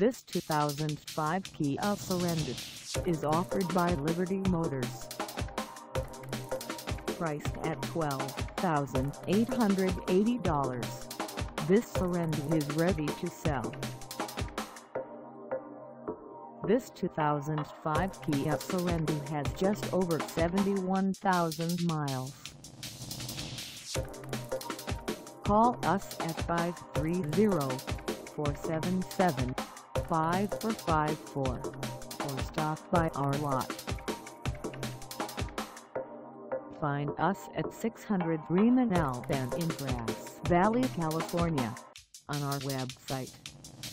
This 2005 Kia Sorento is offered by Liberty Motors. Priced at $12,880, this Sorento is ready to sell. This 2005 Kia Sorento has just over 71,000 miles. Call us at 530-477-5454 or stop by our lot. Find us at 600 Freeman Ave in Grass Valley, California on our website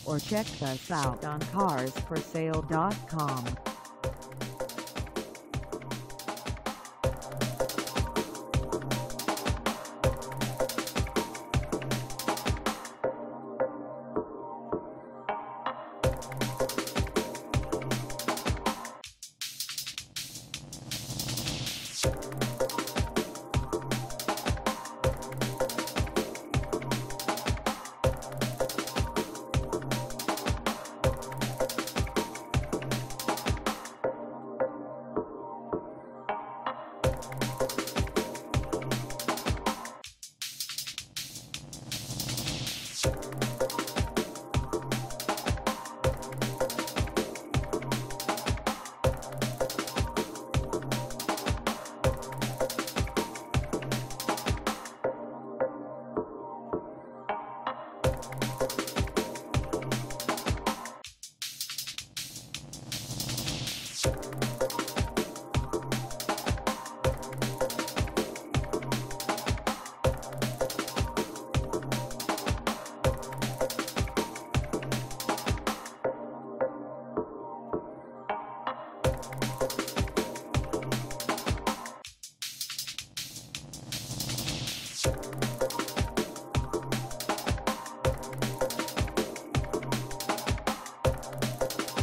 or check us out on carsforsale.com. Thank